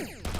Ugh!